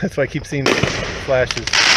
That's why I keep seeing flashes.